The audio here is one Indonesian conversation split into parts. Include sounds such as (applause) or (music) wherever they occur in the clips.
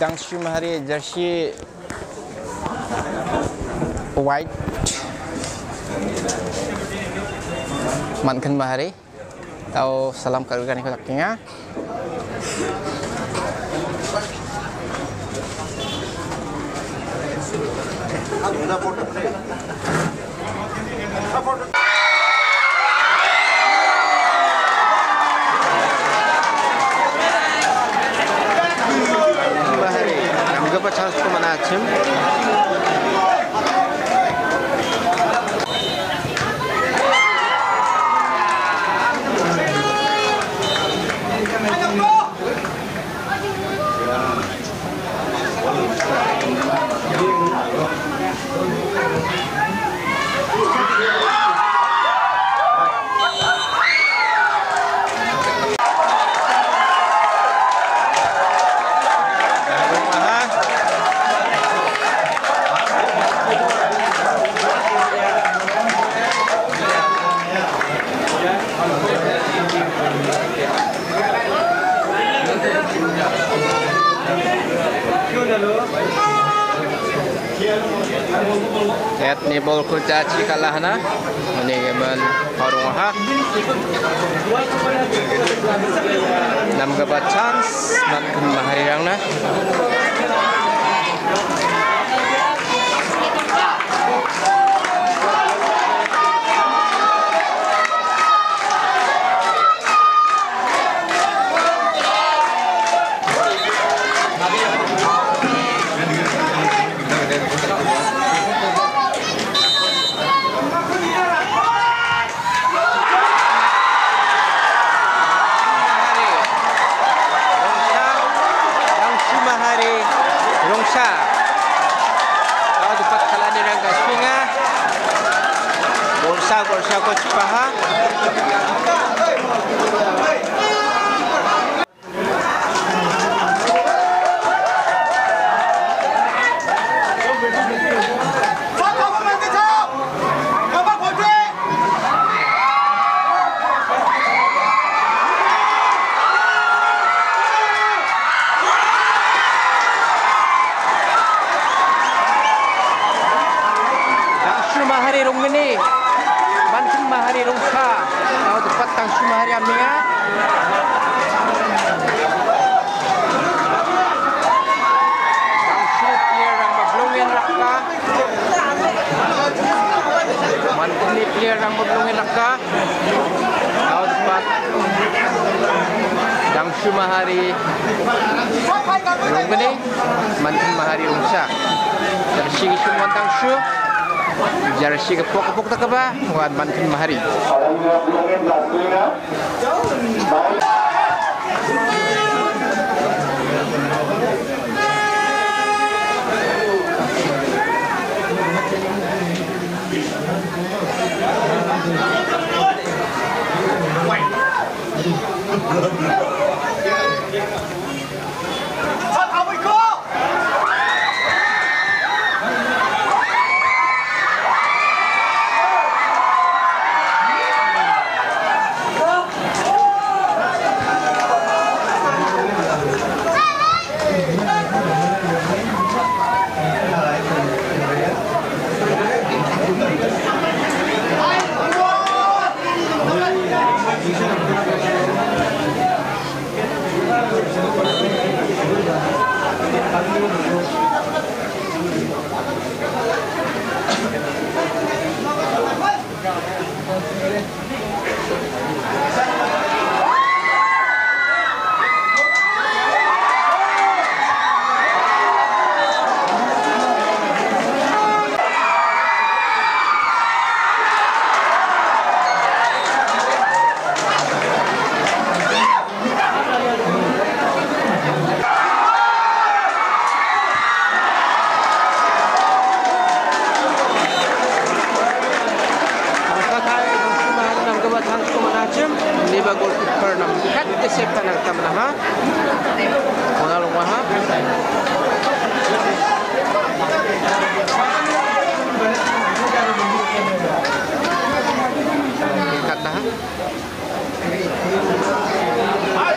Dangshu Mahari jersey. White. Mankan Mahari. Tahu salam keluarga ni kakaknya Bahari আছেন। Lihat ni bol kurcaci kalah na. Ini gaban harung ha. Nam gabat chance mat maharirang na. Chagot, chagot, chagot, chagot, chagot, Mahari. Rungbeni Mantin Mahari Rungsa Jarsi Gisung Wantang Su Jarsi Kepok Kepok Takaba Muat Mantin Mahari. Wait. (laughs) Yeah. Tingkat na ha? Foul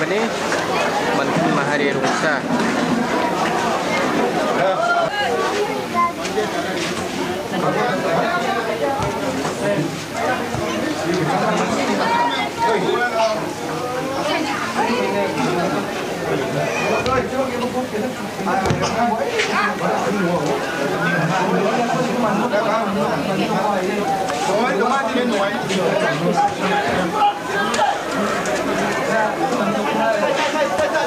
ini. Bantu mahari rungsa Hãy subscribe cho kênh Ghiền Mì Gõ Để không bỏ lỡ những video hấp dẫn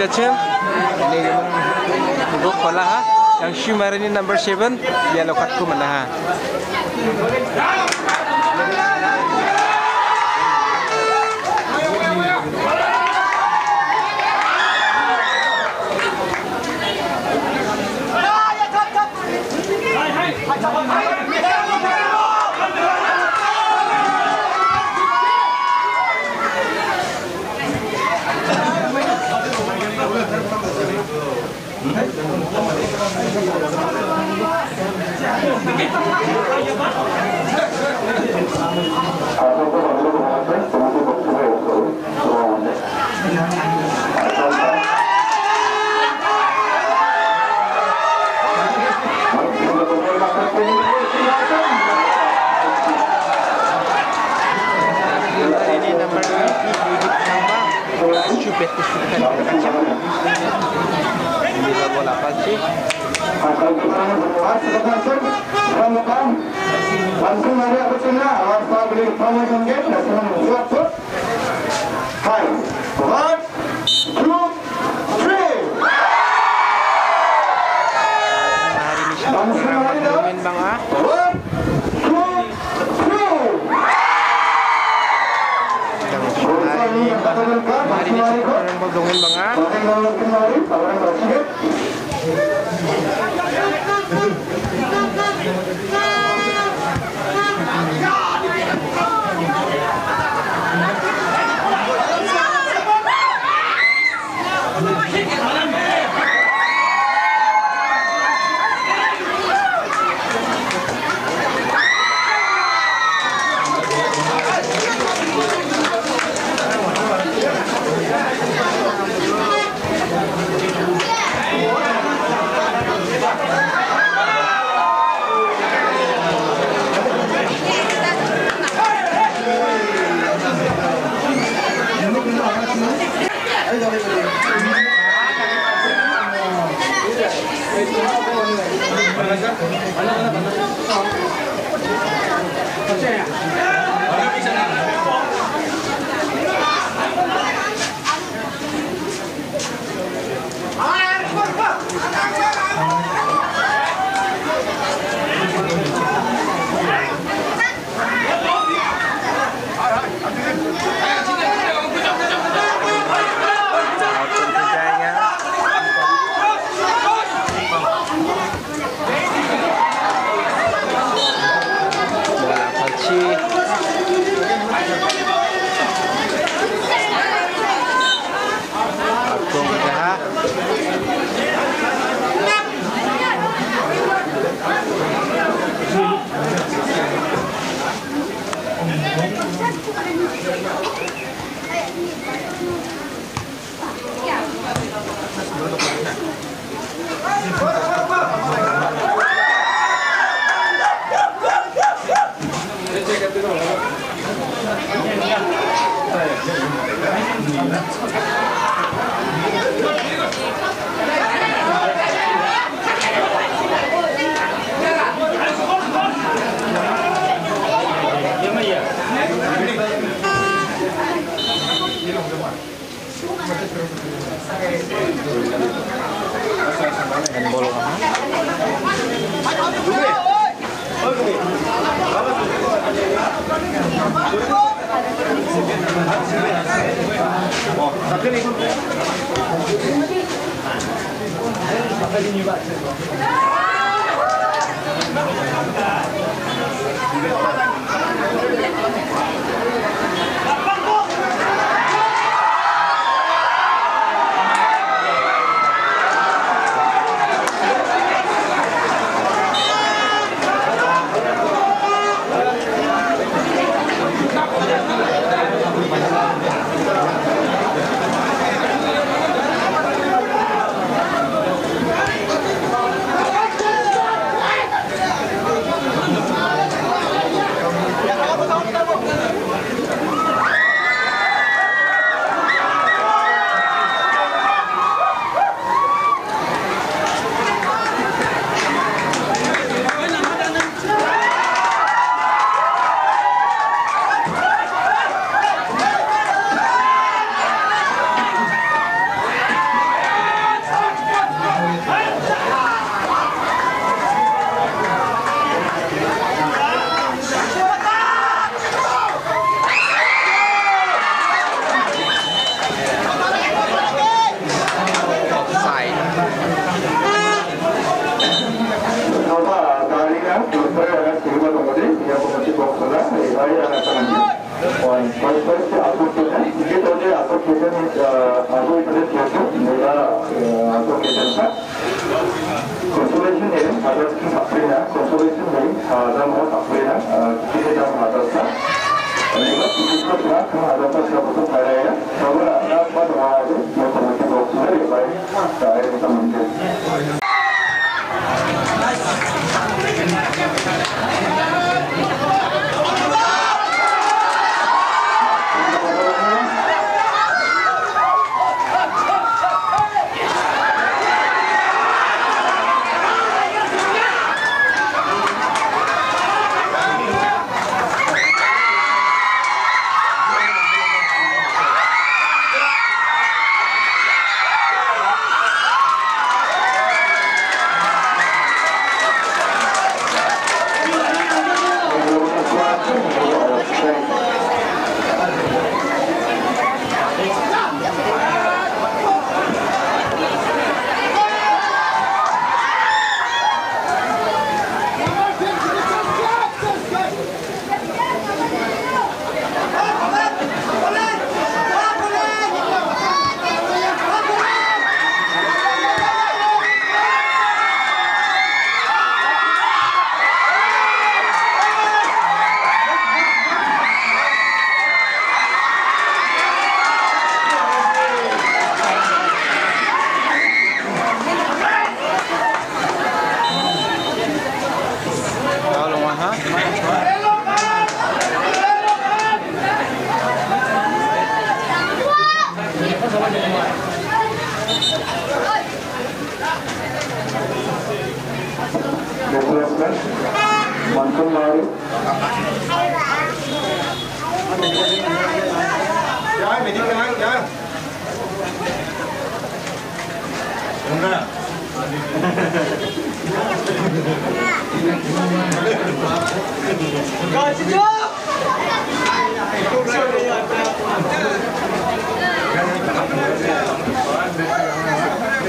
যাচ্ছেন বুক খোলা হা শিমারিনি number seven yellow কাটকু মানে হা 7. Yellow card atau kita berdoa sebentar semoga langsung hari apa cina awal setelah beli promo yang gede dan senang Thank you. madrasah Mereka kita pernah menghadapi suatu karya Sebelum anda pada waktu Mereka mungkin waktu dari baik Saya bisa mungkin chơi mày đi chơi chơi đúng rồi rồi chị chưa Hãy subscribe cho kênh Ghiền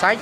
赛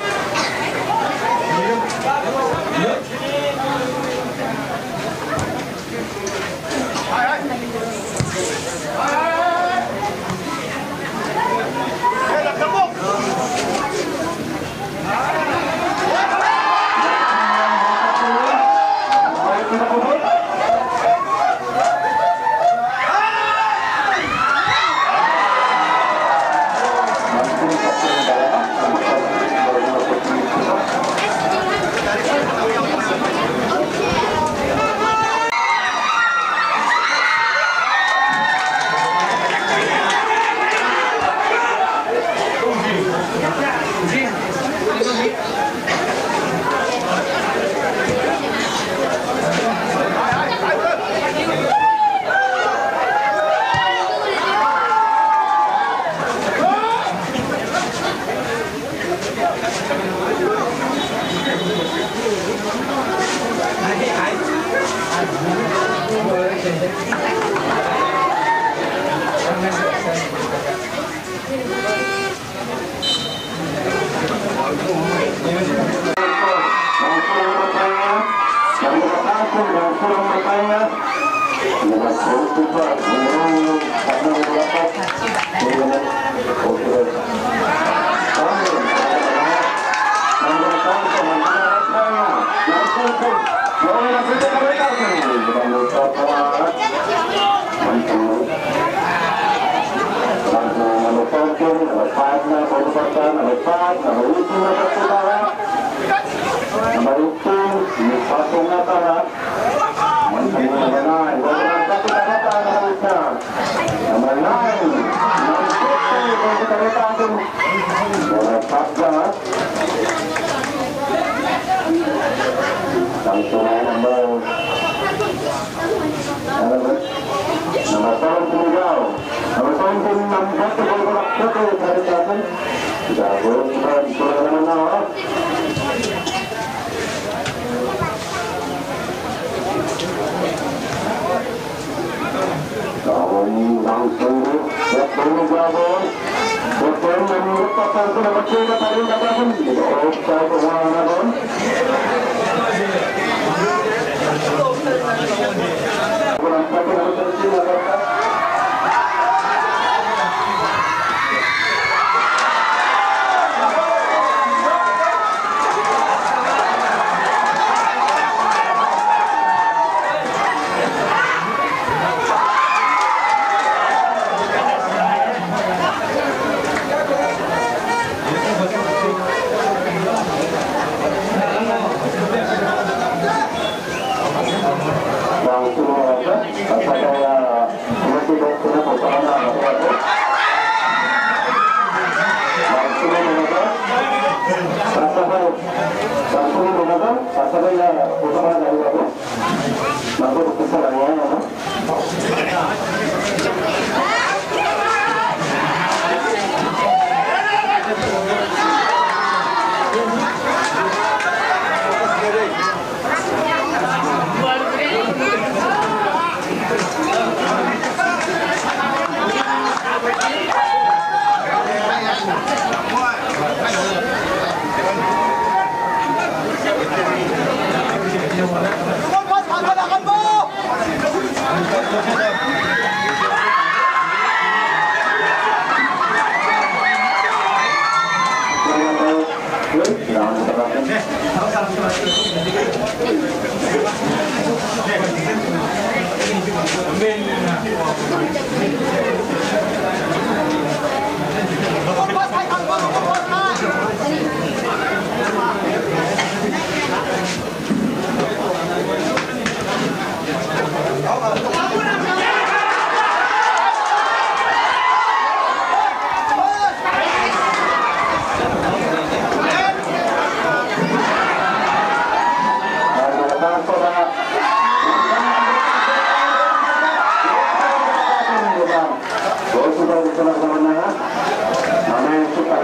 ambayo na Gracias. Gracias.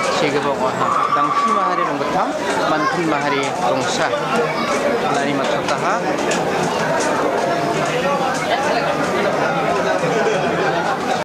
지급하고 당풀마하리 롱부터 만풀마하리 롱사 나리 맞췄다하